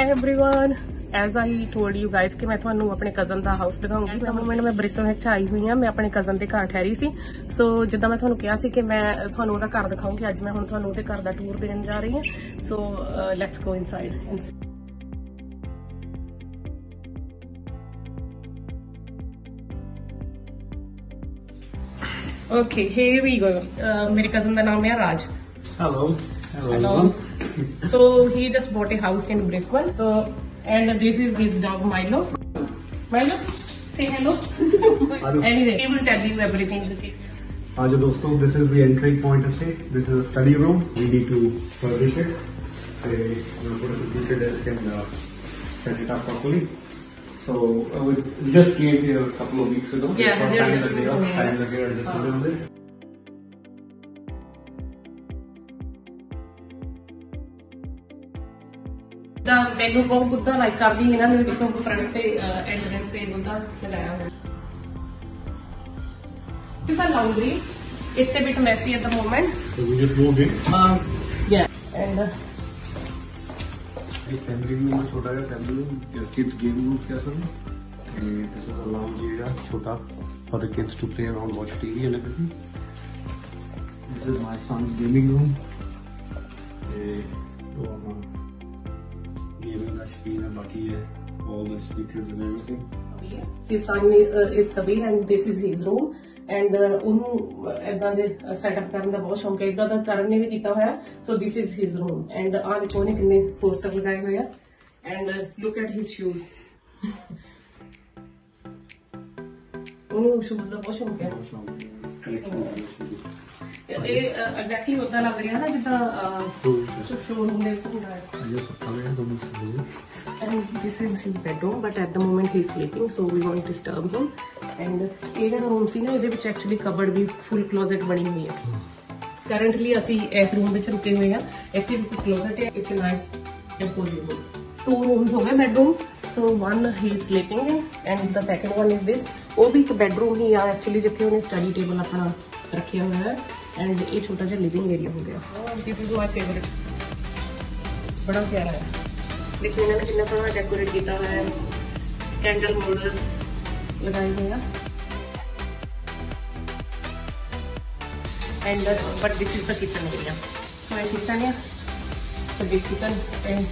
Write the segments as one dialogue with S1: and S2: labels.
S1: Everyone as I told you guys ਕਿ ਮੈਂ ਤੁਹਾਨੂੰ ਆਪਣੇ ਕਜ਼ਨ ਦਾ ਹਾਊਸ ਦਿਖਾਉਂਗੀ ਤਾਂ ਮੋਮੈਂਟ ਮੈਂ ਬ੍ਰਿਸਟਲ ਵਿੱਚ ਆਈ ਹੋਈ ਹਾਂ ਮੈਂ ਆਪਣੇ ਕਜ਼ਨ ਦੇ ਘਰ ਠਹਿਰੀ ਸੀ ਸੋ ਜਿੱਦਾਂ ਮੈਂ ਤੁਹਾਨੂੰ ਕਿਹਾ ਸੀ ਕਿ ਮੈਂ ਤੁਹਾਨੂੰ ਉਹਦਾ ਘਰ ਦਿਖਾਉਂਗੀ ਅੱਜ ਮੈਂ ਹੁਣ ਤੁਹਾਨੂੰ ਉਹਦੇ ਘਰ ਦਾ ਟੂਰ ਦੇਣ ਜਾ ਰਹੀ ਹਾਂ so let's go inside and Okay, here we go. Uh, ਮੇਰੇ ਕਜ਼ਨ ਦਾ ਨਾਮ ਹੈ ਰਾਜ
S2: Hello. Hello.
S1: Hello. So he just bought a house in Brisbane. So and this is his dog Milo. Milo, say hello.
S2: Hello.
S1: anyway, he will tell you everything. This is-
S2: Hi dosto, this is the entry point of it. This is a study room. We need to furnish it. Okay, going to put a computer desk and uh, set it up properly. So uh, we we just came here a couple of weeks ago.
S1: Yeah,
S2: First
S1: they're
S2: time
S1: just
S2: that they are
S1: moving.
S2: time that just
S1: Ah.
S2: moving with it.
S1: ਦਾ ਮੈਨੂੰ ਬਹੁਤ Buddha like ਕਰਦੀ ਇਹਨਾਂ ਨੇ ਦੇਖੋ front ਤੇ entrance ਤੇ ਬੁੱਧਾ ਲਗਾਇਆ ਹੋਇਆ This is a laundry. It's a bit messy at the moment.
S2: So we just moved in.
S1: Um, yeah. And uh,
S2: एक फैमिली रूम है छोटा सा family room kids game room कह सकते हैं this is a lounge area छोटा for the kids to play around watch TV and everything this is my son's gaming room ये तो being a lucky all the speakers and everything. Yeah.
S1: His son uh, is Kabir and this is his room and ਉਹਨੂੰ ਇਦਾਂ ਦੇ setup ਕਰਨ ਦਾ ਬਹੁਤ ਸ਼ੌਂਕ ਹੈ। ਇਦਾਂ ਦਾ ਕਰਨ ਨੇ ਵੀ ਕੀਤਾ ਹੋਇਆ। So this is his room and ਆਹ ਦੇਖੋ ਨੇ ਕਿੰਨੇ ਪੋਸਟਰ ਲਗਾਏ ਹੋਏ ਆ। And look at his shoes ਉਹਨੂੰ ਸ਼ੂਜ਼ ਦਾ ਬਹੁਤ ਸ਼ੌਂਕ ਇਹ ਐਗਜ਼ੈਕਟਲੀ ਉਦਾਂ ਲੱਗ ਰਿਹਾ ਨਾ ਜਿੱਦਾਂ ਸ਼ੋਰੂਮ ਦੇ ਹੁੰਦਾ ਹੈ।
S2: ਇਹ ਸੁੱਤਾ ਹੋਇਆ ਤੁਹਾਨੂੰ
S1: and this is his bedroom but at the moment he's sleeping so we won't disturb him. And ਇਹ ਜਿਹੜਾ ਰੂਮ ਸੀ ਨਾ ਇਹਦੇ ਵਿੱਚ ਐਕਚੁਅਲੀ ਕਬਰਡ ਵੀ ਫੁੱਲ ਕਲੋਜ਼ਟ ਬਣੀ ਹੋਈ ਹੈ। ਕਰੰਟਲੀ ਅਸੀਂ ਇਸ ਰੂਮ ਵਿੱਚ ਰੁਕੇ ਹੋਏ ਹਾਂ। ਇੱਥੇ ਵੀ ਕਲੋਜ਼ਟ ਹੈ it's a nice imposing room two rooms ਹੋ ਗਏ bedrooms so one he is sleeping and the second one is this ਉਹ ਵੀ ਇੱਕ ਬੈਡਰੂਮ ਹੀ ਆ ਐਕਚੁਅਲੀ ਜਿੱਥੇ ਉਹਨੇ ਸਟੱਡੀ ਟੇਬਲ ਆਪਣਾ ਰੱਖਿਆ ਹੋਇਆ ਹੈ ਐਂਡ ਇਹ ਛੋਟਾ ਜਿਹਾ ਲਿਵਿੰਗ ਏਰੀਆ ਹੋ ਗਿਆ this is my favorite ਬੜਾ ਪਿਆਰਾ ਹੈ ਦੇਖੋ ਇਹਨਾਂ ਨੇ ਕਿੰਨਾ ਸੋਹਣਾ ਡੈਕੋਰੇਟ ਕੀਤਾ ਹੋਇਆ ਹੈ ਕੈਂਡਲ ਹੋਲਡਰਸ ਲਗਾਏ ਹੋਏ ਆ and uh, but this is the kitchen area so my kitchen here so big kitchen and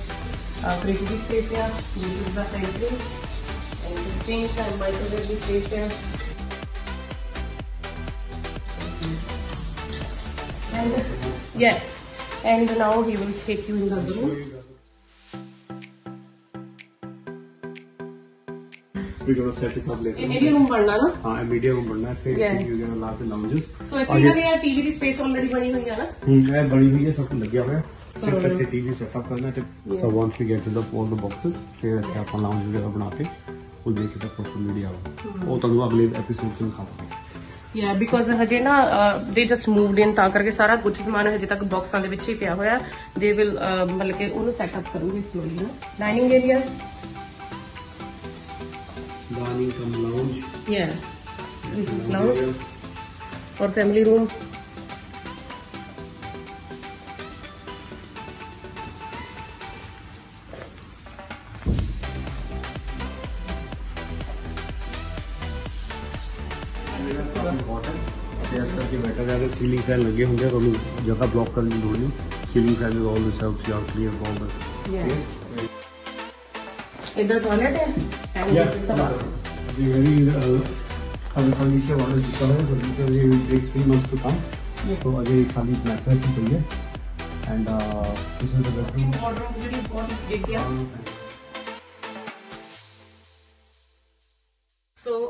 S1: uh, creativity space here this is the pantry and the sink and microwave space here And yeah, and now he will take you in the room.
S2: We're gonna set it up later.
S1: A media room बनना ना?
S2: हाँ, media room बनना है. फिर
S1: yeah.
S2: you're gonna love the lounges.
S1: So इतनी सारी यहाँ TV की space already बनी हुई है ना?
S2: हम्म, यार बनी हुई है सब कुछ लग गया है. सिर्फ़ अच्छे टीवी सेटअप करना है. So once we get to the all the boxes, फिर अपना lounge वगैरह बना के वो देख के तक प्रोपर मीडिया होगा. वो तो अगले एपिसोड में खाते हैं.
S1: ਯਾ ਬਿਕੋਜ਼ ਹਜੇ ਨਾ ਦੇ ਜਸਟ ਮੂਵਡ ਇਨ ਤਾਂ ਕਰਕੇ ਸਾਰਾ ਕੁਝ ਸਮਾਨ ਹਜੇ ਤੱਕ ਬਾਕਸਾਂ ਦੇ ਵਿੱਚ ਹੀ ਪਿਆ ਹੋਇਆ। ਦੇ ਵਿਲ ਮਤਲਬ ਕਿ ਉਹਨੂੰ ਸੈਟਅਪ ਕਰੂਗੇ ਸਲੋਲੀ ਨਾ। Dining area
S2: dining cum lounge
S1: ਯਾ ਦਿਸ ਇਜ਼ ਲਾਉਂਜ ਔਰ ਫੈਮਿਲੀ ਰੂਮ
S2: सीलिंग फ़ैन लगे होंगे तो लोग जगह ब्लॉक कर ढूंढनी ceiling fan
S1: is all helps you out
S2: clear
S1: from इधर टॉयलेट है?
S2: यस जी वेरी अभी से वाला किया है फर्नीचर ये will take 3 months to come so अभी खाली ब्लैक कलर की चाहिए and this is the bedroom
S1: order already बहुत देख दिया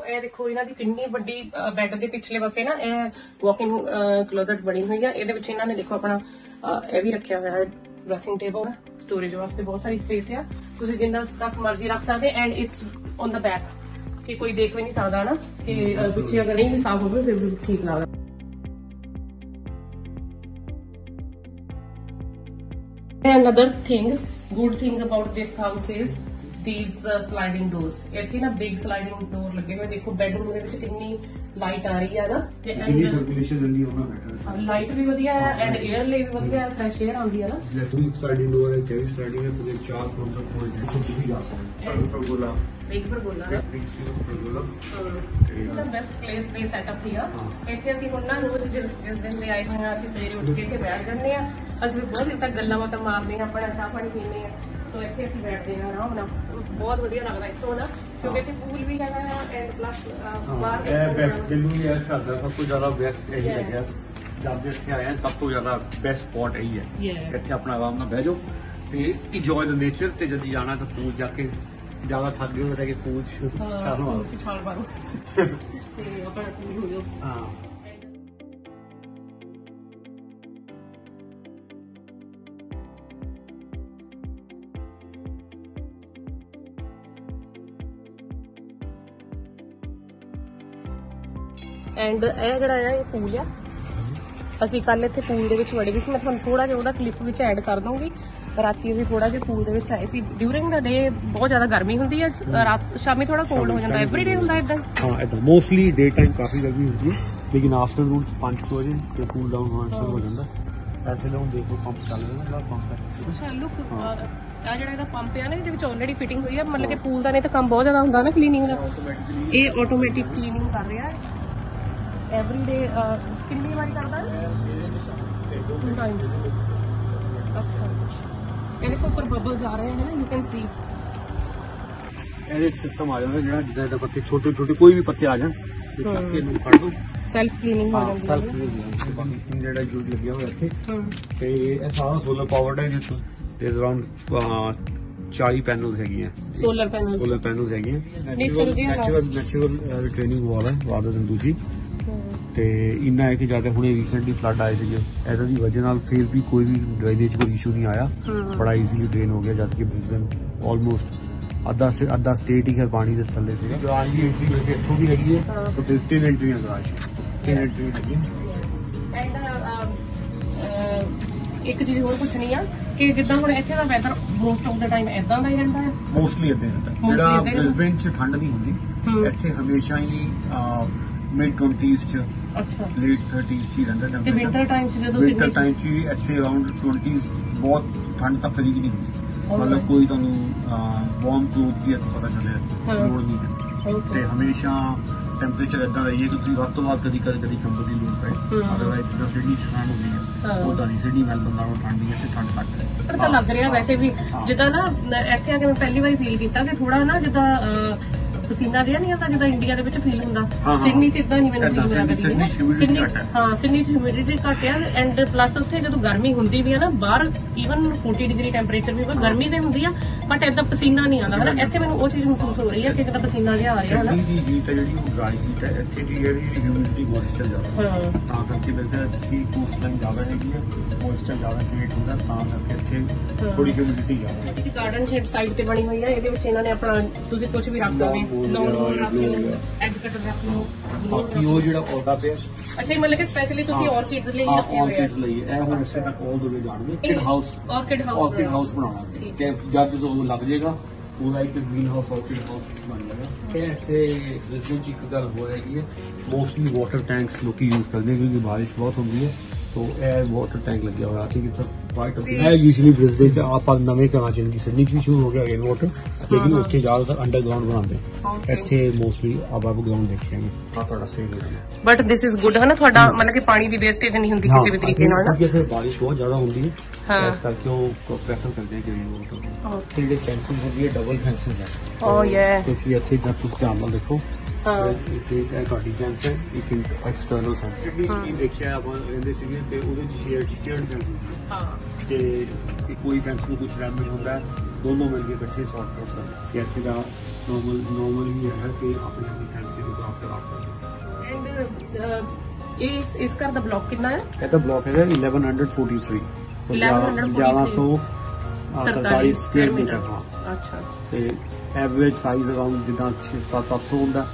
S1: ਇਹ ਦੇਖੋ ਇਹਨਾਂ ਦੀ ਕਿੰਨੀ ਵੱਡੀ ਬੈੱਡ ਦੇ ਪਿਛਲੇ ਪਾਸੇ ਨਾ ਇਹ ਵਾਕ-ਇਨ ਕਲੋਜ਼ਟ ਬਣੀ ਹੋਈ ਆ। ਇਹਦੇ ਵਿੱਚ ਇਹਨਾਂ ਨੇ ਦੇਖੋ ਆਪਣਾ ਇਹ ਵੀ ਰੱਖਿਆ ਹੋਇਆ ਹੈ ਡਰੈਸਿੰਗ ਟੇਬਲ ਸਟੋਰੇਜ ਵਾਸਤੇ ਬਹੁਤ ਸਾਰੀ ਸਪੇਸ ਆ। ਤੁਸੀਂ ਜਿੰਨਾ ਤੱਕ ਮਰਜ਼ੀ ਰੱਖ ਸਕਦੇ and it's on the back ਕਿ ਕੋਈ ਦੇਖ ਵੀ ਨਹੀਂ ਸਕਦਾ ਨਾ ਕਿ ਪਿੱਛੇ ਅਗਰ ਨਹੀਂ ਵੀ ਸਾਫ਼ ਹੋਵੇ ਫਿਰ ਵੀ ਠੀਕ ਲੱਗਦਾ। Another thing, good thing about this house is these sliding doors ਇੱਥੇ ਨਾ ਬਿਗ ਸਲਾਈਡਿੰਗ ਡੋਰ ਲੱਗੇ ਹੋਏ ਦੇਖੋ ਬੈਡਰੂਮ ਦੇ ਵਿੱਚ ਕਿੰਨੀ ਲਾਈਟ ਆ ਰਹੀ ਹੈ ਨਾ। ਤੇ
S2: ਜਿੰਨੀ ਸਰਕੂਲੇਸ਼ਨ ਜਿੰਨੀ ਉਹਨਾਂ ਬੈਟਰ
S1: ਲਾਈਟ ਵੀ ਵਧੀਆ ਹੈ ਐਂਡ 에ਅਰ ਲਈ ਵੀ ਵਧੀਆ ਹੈ ਫਰੈਸ਼ 에ਅਰ ਆਉਂਦੀ ਹੈ ਨਾ।
S2: ਜੇ ਤੁਸੀਂ ਸਲਾਈਡਿੰਗ ਡੋਰ ਹੈ ਜਿਹੜੀ ਸਲਾਈਡਿੰਗ ਹੈ ਤੁਸੀਂ ਚਾਰ ਤੱਕ ਪਹੁੰਚ ਜਾਓ ਤੁਸੀਂ ਵੀ ਜਾ ਸਕਦੇ ਹੋ। ਪਰ ਗੋਲਾ
S1: ਬਿਗ ਪਰ ਬੋਲਣਾ ਨਾ
S2: ਪਰ ਗੋਲਾ
S1: ਇਟਸ ਦ ਬੈਸਟ ਪਲੇਸ ਦੇ ਸੈਟਅਪ ਹੀਅਰ ਇੱਥੇ ਅਸੀਂ ਹੁਣ ਨਾ ਰੋਜ਼ ਜਿਸ ਜਿਸ ਦਿਨ ਦੇ ਆਏ ਹੋਏ ਹਾਂ ਅਸੀਂ ਸਵੇਰੇ ਉੱਠ ਕੇ ਇੱਥੇ ਬੈਠ ਜਾਂਦੇ ਆ। ਅਸੀਂ ਬਹੁਤ ਦੇਰ ਤੱਕ ਗੱਲਾਂ ਬਾਤਾਂ ਮਾਰਦੇ ਆ ਆਪਣਾ ਚਾਹ ਪਾਣੀ ਪੀਂਦੇ ਆ। ਸੋ ਇੱਥੇ ਅਸੀਂ ਬੈਠਦੇ ਆ ਆਰਾਮ ਨਾਲ। ਬਹੁਤ ਵਧੀਆ ਲੱਗਦਾ ਇੱਥੋਂ ਨਾ ਕਿਉਂਕਿ ਇੱਥੇ ਪੂਲ ਵੀ ਹੈਗਾ ਐਂਡ ਪਲੱਸ ਬਾਹਰ
S2: ਇਹ ਬੈਸਟ ਮੈਨੂੰ ਇਹ ਘਰ ਦਾ ਸਭ ਤੋਂ ਜ਼ਿਆਦਾ ਬੈਸਟ ਇਹ. ਲੱਗਿਆ। ਜਦ ਦੇ ਇੱਥੇ ਆਏ ਹਾਂ ਸਭ ਤੋਂ ਜ਼ਿਆਦਾ ਬੈਸਟ ਸਪੌਟ ਇਹੀ ਹੈ. ਇੱਥੇ ਆਪਣਾ ਆਰਾਮ ਨਾਲ ਬਹਿ ਜਾਓ ਤੇ ਇੰਜੋਏ ਦ ਨੇਚਰ ਤੇ ਜਦ ਜਾਣਾ ਤਾਂ ਪੂਲ ਜਾ ਕੇ ਜ਼ਿਆਦਾ ਥੱਕ ਗਏ ਹੋ ਤਾਂ ਕਿ ਪੂਲ ਚ ਛਾਲ ਮਾਰੋ
S1: ਛਾਲ ਮਾਰੋ। ਤੇ ਆਪਣਾ ਪੂਲ ਹੋ ਜਾਓ।
S2: ਹਾਂ।
S1: ਐਂਡ ਇਹ ਜਿਹੜਾ ਆ ਇਹ ਪੂਲ ਆ। ਅਸੀਂ ਕੱਲ ਇੱਥੇ ਪੂਲ ਦੇ ਵਿੱਚ ਵੜੇ ਵੀ ਸੀ। ਮੈਂ ਤੁਹਾਨੂੰ ਥੋੜਾ ਜਿਹਾ ਉਹਦਾ ਕਲਿੱਪ ਵਿੱਚ ਐਡ ਕਰ ਦੂੰਗੀ ਰਾਤੀ ਅਸੀਂ ਥੋੜਾ ਜਿਹਾ ਪੂਲ ਦੇ ਵਿੱਚ ਆਏ ਸੀ। ਡਿਊਰਿੰਗ ਦਾ ਡੇ ਬਹੁਤ ਜ਼ਿਆਦਾ ਗਰਮੀ ਹੁੰਦੀ ਹੈ ਰਾਤ ਸ਼ਾਮੀ ਥੋੜਾ ਕੋਲਡ ਹੋ ਜਾਂਦਾ। ਐਵਰੀ ਡੇ ਹੁੰਦਾ ਇਦਾਂ।
S2: ਹਾਂ ਇਦਾਂ। ਮੋਸਟਲੀ ਡੇ ਟਾਈਮ ਕਾਫੀ ਗਰਮੀ ਹੁੰਦੀ ਹੈ। ਲੇਕਿਨ ਆਫਟਰਨੂਨ 5 ਵਜੇ ਤੇ ਕੂਲ ਡਾਊਨ ਹੋਣਾ ਸ਼ੁਰੂ ਹੋ ਜਾਂਦਾ। ਐਸੇ ਲੋਕ ਦੇਖੋ ਪੰਪ ਚੱਲ ਰਿਹਾ ਨਾ ਪੰਪ ਕਰ
S1: ਅੱਛਾ ਲੁੱਕ ਆ ਜਿਹੜਾ ਇਹਦਾ ਪੰਪ ਆ ਨਾ ਇਹਦੇ ਵਿੱਚ ਆਲਰੇਡੀ ਫਿਟਿੰਗ ਹੋਈ ਆ। ਮਤਲਬ ਕਿ ਪੂਲ ਦਾ ਨਹੀਂ ਤਾਂ ਕੰਮ ਬਹੁਤ ਜ਼ਿਆਦਾ ਹੁੰਦਾ ਨਾ ਕਲੀਨਿੰਗ ਦਾ। ਇਹ ਆਟੋਮੈਟਿਕ ਕਲੀਨਿੰਗ ਕਰ ਰਿਹਾ। ਐਵਰੀ ਡੇ ਕਿੰਨੀ ਵਾਰੀ ਕਰਦਾ ਹੈ? Times. ਅੱਛਾ। ਇਹਦੇ ਕੋਲ ਉੱਪਰ ਬਬਲਸ ਆ ਰਹੇ ਹਨ ਯੂ ਕੈਨ ਸੀ
S2: ਇਹਦੇ ਸਿਸਟਮ ਆ ਜਾਂਦਾ ਜਿਹੜਾ ਜਿੱਦਾਂ ਦੇ ਪੱਤੇ ਛੋਟੇ ਛੋਟੇ ਕੋਈ ਵੀ ਪੱਤੇ ਆ ਜਾਣ ਤੇ ਚੱਕ ਕੇ ਇਹਨੂੰ ਫੜ ਦੋ
S1: ਸੈਲਫ ਕਲੀਨਿੰਗ ਹੋ ਜਾਂਦੀ
S2: ਸੈਲਫ
S1: ਹੈ।
S2: ਗਿਆ ਬਾਕੀ ਜਿਹੜਾ ਯੂਜ਼ ਲੱਗਿਆ ਹੋਇਆ ਇੱਥੇ। ਤੇ ਇਹ ਸਾਰਾ ਸੋਲਰ ਪਾਵਰਡ ਹੈ ਜਿਸ ਤੇ ਅਰਾਊਂਡ 40 ਪੈਨਲਸ ਹੈਗੀਆਂ।
S1: ਸੋਲਰ ਪੈਨਲਸ
S2: ਸੋਲਰ ਪੈਨਲਸ ਹੈਗੀਆਂ।
S1: Nature ਦੀ ਹਵਾ।
S2: ਨੈਚੁਰਲ ਨੈਚੁਰਲ ਰਿਟੇਨਿੰਗ ਵਾਲ ਹੈ ਰਾਦਰ ਦਨ ਦੂਜੀ। ਤੇ ਇੰਨਾ ਹੈ ਕਿ ਜ਼ਿਆਦਾ ਹੁਣੇ ਰੀਸੈਂਟਲੀ ਫਲੱਡ ਆਏ ਸੀਗੇ। ਇਹਦਾ ਦੀ ਵਜ੍ਹਾ ਨਾਲ ਫਿਰ ਵੀ ਕੋਈ ਵੀ ਡਰੇਨੇਜ ਕੋਈ ਇਸ਼ੂ ਨਹੀਂ ਆਇਆ। ਬੜਾ ਈਜ਼ੀਲੀ ਡਰੇਨ ਹੋ ਗਿਆ ਜਦ ਕਿ ਬ੍ਰਿਸਬਨ ਆਲਮੋਸਟ ਅੱਧਾ ਸੇ ਅੱਧਾ ਸਟੇਟ ਹੀ ਖੈਰ ਪਾਣੀ ਦੇ ਥੱਲੇ ਸੀਗਾ। ਗਰਾਜ ਦੀ ਐਂਟਰੀ ਵੈਸੇ ਇੱਥੋਂ ਵੀ ਹੈਗੀ ਹੈ। ਸੋ ਤੇ ਤਿੰਨ ਐਂਟਰੀਆਂ ਗਰਾਜ ਤਿੰਨ ਐਂਟਰੀ ਹੈਗੀਆਂ।
S1: ਐਂਡ ਇੱਕ ਚੀਜ਼ ਹੋਰ ਪੁੱਛਣੀ ਆ ਕਿ ਜਿੱਦਾਂ ਹੁਣ ਇੱਥੇ ਦਾ weather most of the time ਇਦਾਂ ਦਾ ਹੀ ਰਹਿੰਦਾ ਹੈ?
S2: ਮੋਸਟਲੀ ਇਦਾਂ ਹੁੰਦਾ
S1: Mostly
S2: ਜਿਹੜਾ। ਬ੍ਰਿਸਬਨ ਚ ਠੰਡ ਨਹੀਂ। ਹੁੰਦੀ ਇੱਥੇ ਹਮੇਸ਼ਾ ਹੀ ਮਿਡ 20s ਚ
S1: ਅੱਛਾ
S2: ਲੇਟ 30s ਚ ਹੀ ਰਹਿੰਦਾ
S1: ਤੇ ਵਿੰਟਰ ਟਾਈਮ ਚ ਜਦੋਂ
S2: ਵਿੰਟਰ
S1: ਸਿਡਨੀ
S2: ਟਾਈਮ ਚ ਵੀ ਇੱਥੇ ਅਰਾਊਂਡ 20s ਬਹੁਤ ਠੰਡ ਤੱਕ ਕਦੀ ਵੀ ਨਹੀਂ ਹੁੰਦੀ
S1: Alright.
S2: ਮਤਲਬ ਕੋਈ ਤੁਹਾਨੂੰ ਵਾਰਮ ਕਲੋਥ ਦੀ ਇੱਥੇ ਪਤਾ ਚੱਲਿਆ
S1: ਹਾਂ।
S2: ਲੋੜ ਨਹੀਂ ਹੈ ਤੇ
S1: ਓਕੇ
S2: ਹਮੇਸ਼ਾ ਟੈਂਪਰੇਚਰ ਇਦਾਂ ਹੈ ਕਿ ਤੁਸੀਂ ਵੱਧ ਤੋਂ ਵੱਧ ਕਦੀ ਕਦੀ ਕਦੀ ਕੰਬਲ ਦੀ ਲੋੜ ਪਏ
S1: ਹਮ।
S2: ਅਦਰਵਾਈਜ਼ ਜਦੋਂ ਸਿਡਨੀ ਚ ਠੰਡ ਹੁੰਦੀ
S1: ਹਾਂ।
S2: ਹੈ ਉਦਾਂ ਨਹੀਂ ਸਿਡਨੀ ਮੈਲਬਨ ਨਾਲੋਂ ਠੰਡ ਨਹੀਂ ਹੈ ਤੇ ਠੰਡ ਘੱਟ ਹੈ
S1: ਪਤਾ ਲੱਗ ਰਿਹਾ ਵੈਸੇ ਵੀ
S2: ਹਾਂ।
S1: ਜਿੱਦਾਂ ਨਾ ਨ- ਇੱਥੇ ਆ ਕੇ ਮੈਂ ਪਹਿਲੀ ਵਾਰੀ ਫੀਲ ਕੀਤਾ ਕਿ ਥੋੜਾ ਨਾ ਜਿੱਦਾਂ ਅਹ, ਪਸੀਨਾ ਜਿਹਾ ਨਹੀਂ ਆਉਂਦਾ ਜਿੱਦਾਂ ਇੰਡੀਆ ਦੇ ਵਿੱਚ ਫੀਲ ਹੁੰਦਾ।
S2: ਹਾਂ।
S1: ਸਿਡਨੀ 'ਚ ਇਦਾਂ ਨਹੀਂ ਮੈਨੂੰ
S2: ਏਦਾਂ,
S1: ਫੀਲ ਹੋਇਆ
S2: ਸਿਡਨੀ- humidity ਘੱਟ ਹੈ।
S1: ਹਾਂ ਸਿਡਨੀ 'ਚ ਹਿਊਮਿਡਿਟੀ ਘੱਟ ਆ ਐਂਡ ਪਲੱਸ ਉੱਥੇ ਜਦੋਂ ਗਰਮੀ ਹੁੰਦੀ ਵੀ ਆ ਨਾ ਬਾਹਰ ਈਵਨ 40 ਡਿਗਰੀ ਟੈਂਪਰੇਚਰ ਵੀ ਹੋਵੇ ਗਰਮੀ ਤੇ ਹੁੰਦੀ ਆ ਬਟ ਏਦਾਂ ਪਸੀਨਾ ਨਹੀਂ ਆਉਂਦਾ। ਹਨਾ ਇੱਥੇ ਮੈਨੂੰ ਉਹ ਚੀਜ਼ ਮਹਿਸੂਸ ਹੋ ਰਹੀ ਹੈ ਕਿ ਜਿੱਦਾਂ ਪਸੀਨਾ ਜਿਹਾ ਆ ਰਿਹਾ ਹਨਾ
S2: ਸਿਡਨੀ ਦੀ ਹੀਟ ਹੈ ਜਿਹੜੀ ਉਹ ਡਰਾਈ ਹੀਟ ਹੈ ਇੱਥੇ ਦੀ ਜਿਹੜੀ ਹਿਊਮਿਡਿਟੀ ਮੋਇਸਚਰ ਜ਼ਿਆਦਾ
S1: ਹਾਂ।
S2: ਤਾਂ ਕਰਕੇ ਬਿਲਕੁਲ ਸੀ ਕੋਸਟ ਲਾਈਨ ਜ਼ਿਆਦਾ ਹੈਗੀ ਹੈ ਮੋਇਸਚਰ ਜ਼ਿਆਦਾ ਕ੍ਰੀਏਟ ਹੁੰਦਾ ਤਾਂ ਕਰਕੇ ਇੱਥੇ ਥੋੜੀ ਹਿਊਮਿਡਿਟੀ ਜ਼ਿਆਦਾ ਹੈ।
S1: ਜੀ ਗਾਰਡਨ ਸ਼ੇਡ ਸਾਈਡ ਤੇ ਬਣੀ ਹੋਈ ਹੈ ਇਹਦੇ ਵਿੱਚ ਇਹਨਾਂ ਨੇ ਆਪਣਾ ਤੁਸੀਂ ਕੁਝ ਵੀ ਰੱਖ ਸਕਦੇ ਹੋ।
S2: Lawn
S1: ਲਾਉਣ
S2: bowl
S1: ਰੱਖ
S2: ਵਗੈਰਾ,
S1: ਲਓ
S2: ਜੋ
S1: ਐਗ ਕਟਰ ਰੱਖ ਲਓ
S2: ਬਾਕੀ ਉਹ ਜਿਹੜਾ ਪੌਦਾ ਪਿਆ
S1: ਅੱਛਾ ਇਹ ਮਤਲਬ ਕਿ ਸਪੈਸ਼ਲੀ ਤੁਸੀਂ ਔਰਕਿਡਸ ਲਈ
S2: ਹਾਂ
S1: ਰੱਖੇ ਹੋਏ ਆ।
S2: orchids ਲਈ। ਇਹ ਹੁਣ ਇਸੇ ਤੱਕ ਆਲ ਦ ਵੇ ਜਾਣਗੇ। Kid house
S1: orchid house
S2: orchid house ਬਣਾਉਣਾ। ਕਿ ਜਦ ਉਹ ਲੱਗ ਜਾਏਗਾ। ਉਹਦਾ ਇੱਕ ਗ੍ਰੀਨ ਹਾਊਸ ਆਰਕਿਡ ਹਾਊਸ ਬਣ ਜਾਏਗਾ। ਤੇ ਇੱਥੇ ਬਿਜ਼ਨਸ ਚ ਇੱਕ ਗੱਲ ਹੋ ਰਹੀ ਹੈ ਮੋਸਟਲੀ ਵਾਟਰ ਟੈਂਕਸ ਲੋਕੀ ਯੂਜ਼ ਕਰਦੇ ਕਿਉਂਕਿ ਬਾਰਿਸ਼ ਬਹੁਤ ਹੁੰਦੀ ਹੈ। ਤੋ ਇਹ ਵਾਟਰ ਟੈਂਕ ਲੱਗਿਆ ਹੋਇਆ ਸੀ ਕਿ ਸਰ ਵਾਈਟ ਇਹ ਯੂਜੂਲੀ ਬ੍ਰਿਸਬੇਨ ਚ ਆਪਾਂ ਨਵੇਂ ਘਰਾਂ ਚ ਇਨਕੀ ਸਿਡਨੀ ਵੀ ਸ਼ੁਰੂ ਹੋ ਗਿਆ ਰੇਨ ਵਾਟਰ ਲੇਕਿਨ ਉੱਥੇ ਜ਼ਿਆਦਾਤਰ ਅੰਡਰਗਰਾਉਂਡ ਬਣਾਉਂਦੇ. ਇੱਥੇ ਮੋਸਟਲੀ ਅਬਵ ਗਰਾਉਂਡ ਦੇਖਿਆ ਨੇ ਆ ਤੁਹਾਡਾ ਸੇਵ ਹੋ ਗਿਆ
S1: ਬਟ ਦਿਸ ਇਜ਼ ਗੁੱਡ ਹੈ ਨਾ ਤੁਹਾਡਾ ਮਤਲਬ ਕਿ ਪਾਣੀ ਦੀ ਵੇਸਟੇਜ ਨਹੀਂ ਹੁੰਦੀ ਕਿਸੇ ਵੀ ਤਰੀਕੇ ਨਾਲ। ਨਾ
S2: ਕਿਉਂਕਿ ਇੱਥੇ ਬਾਰਿਸ਼ ਬਹੁਤ ਜ਼ਿਆਦਾ ਹੁੰਦੀ ਹੈ।
S1: ਹਾਂ।
S2: ਇਸ ਕਰਕੇ ਉਹ ਪ੍ਰੈਫਰ ਕਰਦੇ ਆ ਕਿ ਰੇਨ ਵਾਟਰ
S1: ਓਕੇ
S2: ਤੇ ਫੈਂਸਿੰਗ ਹੁੰਦੀ ਹੈ ਡਬਲ ਫੈਂਸਿੰਗ ਹੈ।
S1: ਓ ਯੇ
S2: ਕਿਉਂਕਿ ਇੱਥੇ ਜਦ ਤੁਸੀਂ ਨਾਲ ਦੇਖੋ
S1: ਹਾਂ।
S2: ਇੱਕ ਇਹ ਤੁਹਾਡੀ ਫੈਂਸ ਹੈ ਇੱਕ ਐਕਸਟਰਨਲ ਫੈਂਸ ਹੈ। ਜਿਹੜੀ ਦੇਖਿਆ ਆਪਾਂ ਰਹਿੰਦੇ ਸੀਗੇ ਤੇ ਉਹਦੇ ਸ਼ੇਅਰ ਸ਼ੇਅਰ ਹੁੰਦੀ ਹੈ
S1: ਹਾਂ।
S2: ਤੇ ਕਿ ਕੋਈ ਫੈਂਸ ਨੂੰ ਕੁਝ ਡੈਮੇਜ ਹੁੰਦਾ ਹੈ ਦੋਨੋਂ ਮਿਲ ਕੇ ਇਕੱਠੇ ਸੌਟ ਆਊਟ ਕਰਦੇ ਕਿ ਇੱਥੇ ਦਾ ਨੋਰਮਲ ਨੋਰਮਲ ਹੀ ਹੈ ਕਿ ਆਪਣੀ ਆਪਣੀ ਫੈਂਸ ਨੂੰ ਆਫਟਰ ਆਫਟਰ
S1: ਐਂਡ ਇਸ ਇਸ ਘਰ ਦਾ ਬਲੌਕ ਕਿੰਨਾ ਹੈ?
S2: ਇਹ ਤਾਂ ਬਲਾਕ ਹੈਗਾ 1143
S1: 1143
S2: 43 ਸਕੁਅਰ ਮੀਟਰ ਹਾਂ।
S1: ਅੱਛਾ।
S2: ਤੇ ਐਵਰੇਜ ਸਾਈਜ਼ ਅਰਾਊਂਡ ਜਿੱਦਾਂ 6-700 ਹੁੰਦਾ।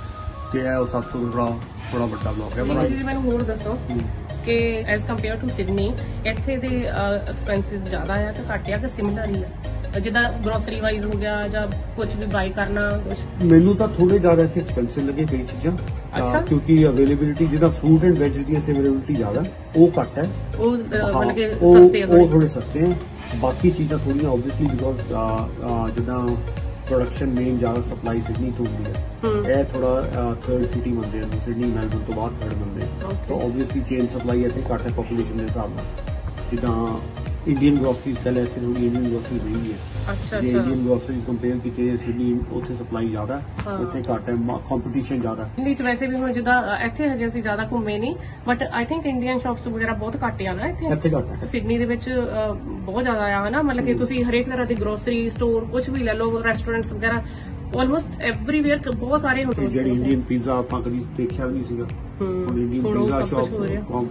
S2: ਤੇ ਇਹ ਉਹ 700 ਥੋੜਾ ਥੋੜਾ ਵੱਡਾ ਬਲਾਕ ਹੈ।
S1: ਮੈਨੂੰ ਜੀ ਮੈਨੂੰ ਹੋਰ ਦੱਸੋ ਕਿ ਐਜ਼ ਕੰਪੇਅਰ ਟੂ ਸਿਡਨੀ ਇੱਥੇ ਦੇ ਐਕਸਪੈਂਸਸ ਜ਼ਿਆਦਾ ਆ ਕਿ ਘੱਟ ਆ ਕਿ ਸਿਮਿਲਰ ਹੀ ਆ? ਜਿੱਦਾਂ ਗਰੋਸਰੀ ਵਾਈਜ਼ ਹੋ ਗਿਆ ਜਾਂ ਕੁਝ ਵੀ ਬਾਈ ਕਰਨਾ ਕੁਝ
S2: ਮੈਨੂੰ ਤਾਂ ਥੋੜੇ ਜ਼ਿਆਦਾ ਇੱਥੇ ਐਕਸਪੈਂਸਿਵ ਲੱਗੇ ਕਈ ਚੀਜ਼ਾਂ।
S1: ਅੱਛਾ।
S2: ਕਿਉਂਕਿ ਅਵੇਲੇਬਿਲਿਟੀ ਜਿਹਦਾ ਫਰੂਟ ਐਂਡ ਵੈਜ ਦੀ ਅਵੇਲੇਬਿਲਿਟੀ ਜ਼ਿਆਦਾ ਉਹ ਘੱਟ ਹੈ।
S1: ਉਹ ਮਤਲਬ ਕਿ ਸਸਤੇ ਆ
S2: ਉਹ। ਥੋੜੇ ਸਸਤੇ ਆ। ਬਾਕੀ ਚੀਜ਼ਾਂ ਥੋੜੀਆਂ ਆਬਵੀਅਸਲੀ ਬਿਕੋਜ਼ ਜਿੱਦਾਂ ਪ੍ਰੋਡਕਸ਼ਨ ਮੇਨ ਜ਼ਿਆਦਾ ਸਪਲਾਈ ਸਿਡਨੀ ਤੋਂ ਹੁੰਦੀ
S1: ਹੂੰ।
S2: ਹੈ ਇਹ ਥੋੜਾ ਥਰਡ ਸਿਟੀ ਮੰਨਦੇ ਆ ਸਿਡਨੀ ਮੈਲਬਨ ਤੋਂ ਬਾਅਦ ਥਰਡ ਮੰਨਦੇ ਆ
S1: Okay.
S2: ਤਾਂ ਆਬਵੀਅਸਲੀ ਚੇਨ ਸਪਲਾਈ ਇੱਥੇ ਘੱਟ ਹੈ ਪੋਪੂਲੇਸ਼ਨ ਦੇ ਹਿਸਾਬ ਨਾਲ ਜਿੱਦਾਂ ਇੰਡੀਅਨ ਗਰੋਸਰੀਜ਼ ਪਹਿਲੇ ਇੱਥੇ ਥੋੜੀ ਇੰਡੀਅਨ ਗਰੋਸਰੀ ਨਹੀਂ ਹੈ
S1: ਅੱਛਾ
S2: ਜੇ
S1: ਅੱਛਾ
S2: ਇੰਡੀਅਨ ਗਰੋਸਰੀ ਕੰਪੇਅਰ ਕੀਤੇ ਸਿਡਨੀ ਉੱਥੇ ਸਪਲਾਈ ਜ਼ਿਆਦਾ। ਉੱਥੇ ਘੱਟ ਹੈ ਕੰਪੀਟੀਸ਼ਨ ਜ਼ਿਆਦਾ
S1: ਇੰਡੀਆ ਚ ਵੈਸੇ ਵੀ ਹੁਣ ਜਿੱਦਾਂ ਅਹ, ਇੱਥੇ ਹਜੇ ਅਸੀਂ ਜ਼ਿਆਦਾ ਘੁੰਮੇ ਨਹੀਂ but I think Indian shops ਵਗੈਰਾ ਬਹੁਤ ਘੱਟ ਆ ਨਾ ਇੱਥੇ।
S2: ਇੱਥੇ ਘੱਟ ਹੈ।
S1: ਸਿਡਨੀ ਦੇ ਵਿੱਚ ਅਹ, ਬਹੁਤ ਜ਼ਿਆਦਾ ਆ ਹਨਾ ਮਤਲਬ ਕਿ ਤੁਸੀਂ ਹਰੇਕ ਤਰ੍ਹਾਂ ਦੀ ਗਰੋਸਰੀ ਸਟੋਰ ਕੁਝ ਵੀ ਲੈ ਲਓ ਰੈਸਟੋਰੈਂਟਸ ਵਗੈਰਾ ਆਲਮੋਸਟ ਐਵਰੀਵੇਅਰ ਬਹੁਤ ਸਾਰੇ ਹੋਟਲ
S2: ਜਿਹੜੀ ਇੰਡੀਅਨ ਪੀਜ਼ਾ ਆਪਾਂ ਕਦੀ ਦੇਖਿਆ ਵੀ ਨਹੀਂ ਸੀਗਾ। ਹੁਣ ਇੰਡੀਅਨ ਪੀਜ਼ਾ। ਸ਼ਾਪ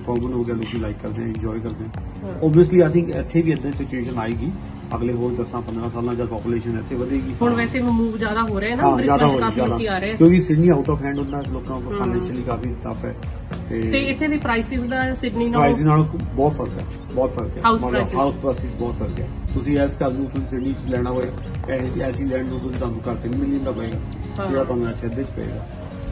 S2: ਕਾਮਨ ਹੋ ਗਿਆ ਲੋਕੀ ਲਾਈਕ ਕਰਦੇ ਆ ਇੰਜੋਏ ਕਰਦੇ ਆ। ਆਬਵੀਅਸਲੀ ਆਈ ਥਿੰਕ ਇੱਥੇ ਵੀ ਇਦਾਂ ਸਿਚੁਏਸ਼ਨ ਆਏਗੀ। ਅਗਲੇ ਹੋਰ 10 15 ਸਾਲਾਂ ਜਦ ਪੋਪੂਲੇਸ਼ਨ ਇੱਥੇ ਵਧੇਗੀ।
S1: ਹੁਣ ਵੈਸੇ ਮੂਵ ਜ਼ਿਆਦਾ ਹੋ ਰਿਹਾ ਹੈ ਨਾ
S2: ਹੋ
S1: ਕਾਫੀ ਲੋਕੀ ਆ ਰਹੇ।
S2: ਕਿਉਂਕਿ ਸਿਡਨੀ ਆਊਟ ਆਫ ਹੈਂਡ ਹੁੰਦਾ ਲੋਕਾਂ ਕੋਲ ਫਾਈਨੈਂਸ਼ੀਅਲੀ ਕਾਫੀ ਟਫ ਹੈ।
S1: ਤੇ ਇੱਥੇ ਦੀ ਪ੍ਰਾਈਸਿਸ ਦਾ ਸਿਡਨੀ ਨਾਲ
S2: ਨਾਲ ਬਹੁਤ ਫ਼ਰਕ ਹੈ ਬਹੁਤ ਫ਼ਰਕ ਹੈ। ਹਾਊਸ ਪ੍ਰਾਈਸਿਸ ਬਹੁਤ ਫ਼ਰਕ ਹੈ। ਤੁਸੀਂ ਇਸ ਨੂੰ ਤੁਸੀਂ ਸਿਡਨੀ ਚ ਲੈਣਾ ਹੋਏ ਐਸੀ ਲੈਂਡ ਨੂੰ ਤੁਸੀਂ ਤੁਹਾਨੂੰ ਘਰ 3 ਮਿਲੀਅਨ ਦਾ ਪਏਗਾ
S1: ਹਾਂ।
S2: ਜਿਹੜਾ ਤੁਹਾਨੂੰ ਇੱਥੇ ਚ ਪਏਗਾ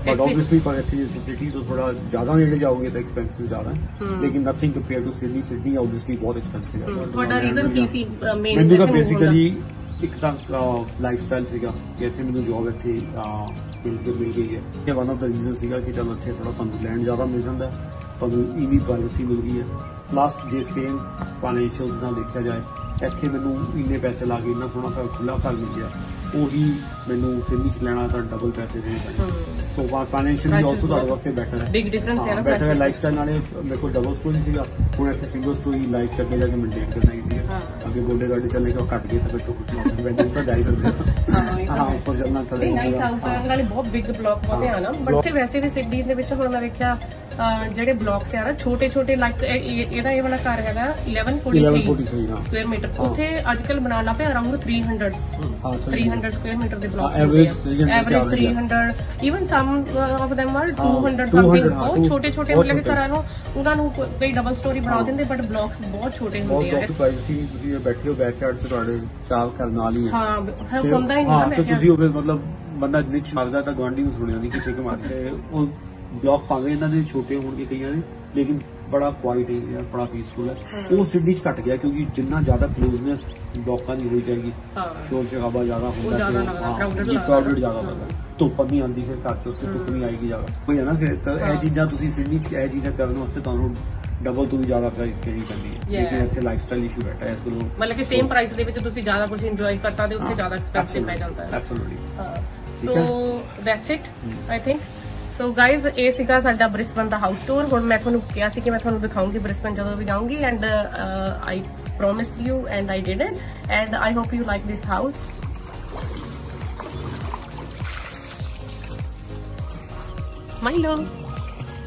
S2: ਬਟ ਆਬਵੀਅਸਲੀ ਪਰ ਇੱਥੇ ਸਿਟੀ ਤੋਂ ਥੋੜਾ ਜ਼ਿਆਦਾ ਨੇੜੇ ਜਾਓਗੇ ਤਾਂ ਐਕਸਪੈਂਸਿਵ ਜ਼ਿਆਦਾ ਹੈ। ਲੇਕਿਨ nothing compare to Sydney Sydney obviously ਬਹੁਤ ਐਕਸਪੈਂਸਿਵ ਹੈ।
S1: ਤੁਹਾਡਾ ਰੀਜ਼ਨ ਕੀ ਸੀ ਮੇਨ
S2: ਮੈਨੂੰ ਤਾਂ ਬੇਸਿਕਲੀ ਇੱਕ ਤਾਂ ਲਾਈਫ ਸਟਾਈਲ ਸੀਗਾ ਕਿ ਇੱਥੇ ਮੈਨੂੰ ਜੌਬ ਇੱਥੇ ਮਿਲ ਕੇ ਮਿਲ ਗਈ ਹੈ। ਇਹ ਵਨ ਆਫ ਦਾ ਰੀਜ਼ਨ ਸੀਗਾ ਕਿ ਚਲੋ ਇੱਥੇ ਥੋੜਾ ਤੁਹਾਨੂੰ ਲੈਂਡ ਜ਼ਿਆਦਾ ਮਿਲ ਜਾਂਦਾ ਤੁਹਾਨੂੰ ਈਵੀ ਪ੍ਰਾਈਵੇਸੀ ਮਿਲ ਗਈ ਹੈ। ਪਲੱਸ ਜੇ ਸੇਮ ਫਾਈਨੈਂਸ਼ੀਅਲ ਨਾਲ ਦੇਖਿਆ ਜਾਏ ਇੱਥੇ ਮੈਨੂੰ ਇੰਨੇ ਪੈਸੇ ਲਾ ਕੇ ਇੰਨਾ ਸੋਹਣਾ ਘਰ ਖੁੱਲਾ ਘਰ ਮਿਲ ਗਿਆ। ਉਹੀ ਮੈਨੂੰ ਫਿਰਨੀ ਚ ਲੈਣਾ ਤਾਂ ਡਬਲ ਪੈਸੇ ਦੇਣੇ ਪੈਣੇ। ਸੋ ਫਾਈਨੈਂਸ਼ੀਅਲੀ
S1: Prices
S2: ਆਲਸੋ ਤੁਹਾਡੇ ਵਾਸਤੇ ਬੈਟਰ ਹੈ।
S1: ਬਿਗ ਡਿਫਰੈਂਸ ਹੈ ਨਾ
S2: ਬੈਟਰ ਹੈ ਲਾਈਫ ਸਟਾਈਲ ਨਾਲੇ ਮੇਰੇ ਕੋਲ ਡਬਲ ਸਟੋਰੀ ਸੀਗਾ। ਹੁਣ ਇੱਥੇ ਸਿੰਗਲ ਸਟੋਰੀ ਲਾਈਫ ਅੱਗੇ ਜਾ ਕੇ ਮੇਨਟੇਨ ਕਰਨਾ ਹੀ।
S1: ਹਾਂ।
S2: ਅੱਗੇ ਗੋਡੇ ਗਾਡੇ ਚੱਲਣੇ ਕਿ ਘੱਟ ਗਏ ਤਾਂ ਫਿਰ ਕੁਝ ਨਾ ਬੈਠੇ ਤਾਂ ਜਾ ਹੀ ਸਕਦੇ
S1: ਹਾਂ।
S2: ਉੱਪਰ ਚੱਲਣਾ ਤਾਂ
S1: ਨਹੀਂ ਨਾਈਸ ਹਾਊਸ ਹੈ ਨਾਲੇ ਬਹੁਤ ਬਿਗ ਬਲੌਕ ਬਹੁਤੇ ਆ ਨਾ। ਬਟ ਵੈਸੇ ਵੀ ਸਿਡਨੀ ਦੇ ਵਿੱਚ ਹੁਣ ਮੈਂ ਵੇਖਿਆ ਜਿਹੜੇ ਬਲੌਕਸ ਆ ਨਾ ਛੋਟੇ ਛੋਟੇ ਲਾਈਕ ਇਹਦਾ ਇਹ ਵਾਲਾ ਘਰ ਹੈਗਾ 1143
S2: 1143 ਹਾਂ।
S1: ਸਕੁਅਰ ਮੀਟਰ ਉੱਥੇ ਅੱਜ ਕੱਲ ਬਣਾਉਣ ਲੱਗ ਪਿਆ ਅਰਾਊਂਡ 300
S2: ਹਾਂ
S1: 300 ਸਕੁਅਰ ਮੀਟਰ ਦੇ ਬਲੌਕ
S2: Average 300
S1: ਐਵਰੇਜ
S2: average ਹੈ।
S1: 300 even some of them are 200
S2: 200, something
S1: ਬਹੁਤ ਛੋਟੇ ਛੋਟੇ ਮਤਲਬ। ਘਰਾਂ ਨੂੰ ਉਹਨਾਂ ਨੂੰ ਕਈ ਡਬਲ ਸਟੋਰੀ ਬਣਾ ਦਿੰਦੇ ਬਟ ਬਲੌਕਸ ਬਹੁਤ ਛੋਟੇ ਹੁੰਦੇ ਆ।
S2: ਤੁਸੀਂ ਬੈਠੇ ਹੋ ਬੈਕਯਾਰਡ ਚ ਤੁਹਾਡੇ ਚਾਰ ਘਰ ਨਾਲ ਹੀ ਹੈ
S1: ਹੁੰਦਾ ਹੀ ਨਹੀਂ ਮੈਂ
S2: ਤੁਸੀਂ ਉਹ ਮਤਲਬ ਬੰਦਾ ਨਿਚ ਮਾਰਦਾ ਤਾਂ ਗਵਾਂਢੀ ਨੂੰ ਸੁਣਿਆ ਨਹੀਂ ਕਿਸੇ ਕੇ ਮਾਰਦੇ ਉਹ ਬਲੌਕ ਭਾਵੇਂ ਇਹਨਾਂ ਦੇ ਛੋਟੇ ਹੋਣਗੇ ਕਈਆਂ ਦੇ ਲੇਕਿਨ ਬੜਾ ਕੁਆਇਟ ਏਰੀਆ ਬੜਾ ਪੀਸਫੁਲ ਹੈ ਉਹ ਸਿਟੀ ਚ ਘਟ ਗਿਆ ਕਿਉਂਕਿ ਜਿੰਨਾ ਜ਼ਿਆਦਾ ਕਲੋਜ਼ਨੈਸ ਬਲੌਕਾਂ ਦੀ ਹੋਈ ਜਾਏਗੀ
S1: ਹਾਂ
S2: ਸ਼ੋਰ ਸ਼ਰਾਬਾ ਜ਼ਿਆਦਾ ਹੁੰਦਾ
S1: ਜ਼ਿਆਦਾ ਲੱਗਦਾ, crowded ਲੱਗਦਾ।
S2: ਕਰਾਊਡਡ ਜ਼ਿਆਦਾ ਲੱਗਦਾ ਧੁੱਪ ਨਹੀਂ ਆਉਂਦੀ ਫਿਰ ਘਰ ਚ ਉਸ ਤੋਂ ਧੁੱਪ ਨਹੀਂ ਆਏਗੀ ਜ਼ਿਆਦਾ ਕੋਈ ਹੈ ਨਾ ਫਿਰ ਤਾਂ ਇਹ ਚੀਜ਼ਾਂ ਤੁਸੀਂ ਸਿਡਨੀ ਚ ਇਹ ਚੀਜ਼ਾਂ ਕਰਨ ਵਾਸਤੇ ਤੁਹਾਨੂੰ ਡਬਲ ਤੋਂ ਵੀ ਜ਼ਿਆਦਾ ਪ੍ਰਾਈਸ ਦੇਣੀ ਪੈਂਦੀ ਹੈ
S1: Yeah.
S2: ਲੇਕਿਨ ਇੱਥੇ ਲਾਈਫ ਸਟਾਈਲ ਇਸ਼ੂ ਬੈਠਾ ਹੈ ਇਸ ਕੋਲੋਂ
S1: ਮਤਲਬ ਕਿ ਸੇਮ ਪ੍ਰਾਈਸ ਦੇ ਵਿੱਚ ਤੁਸੀਂ ਜ਼ਿਆਦਾ ਕੁਝ ਇੰਜੋਏ ਕਰ ਸਕਦੇ ਹੋ ਉੱਥੇ ਜ਼ਿਆਦਾ ਐਕਸਪੈਂਸਿਵ ਪੈ ਜਾਂਦਾ ਹੈ
S2: absolutely
S1: so that's it I think so guys ਇਹ ਸੀਗਾ ਸਾਡਾ ਬ੍ਰਿਸਬਨ ਦਾ ਹਾਊਸ ਟੂਰ ਹੁਣ ਮੈਂ ਤੁਹਾਨੂੰ ਕਿਹਾ ਸੀ ਕਿ ਮੈਂ ਤੁਹਾਨੂੰ ਦਿਖਾਉਂਗੀ ਬ੍ਰਿਸਬਨ ਜਦੋਂ ਵੀ ਜਾਊਂਗੀ and I promised you and I did it and I hope you like this house Milo.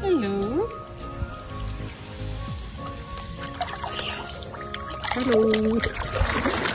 S1: Hello. Hello. Hello.